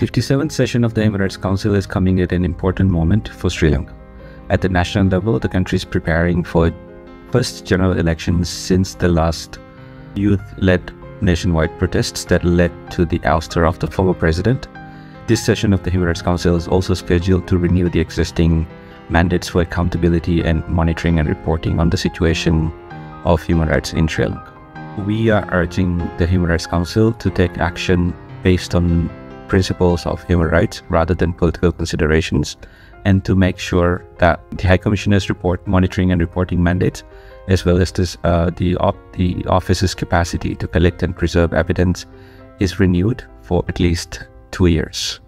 57th session of the Human Rights Council is coming at an important moment for Sri Lanka. At the national level, the country is preparing for first general elections since the last youth-led nationwide protests that led to the ouster of the former president. This session of the Human Rights Council is also scheduled to renew the existing mandates for accountability and monitoring and reporting on the situation of human rights in Sri Lanka. We are urging the Human Rights Council to take action based on principles of human rights rather than political considerations and to make sure that the High Commissioner's report monitoring and reporting mandates as well as this, uh, the, op the office's capacity to collect and preserve evidence is renewed for at least two years.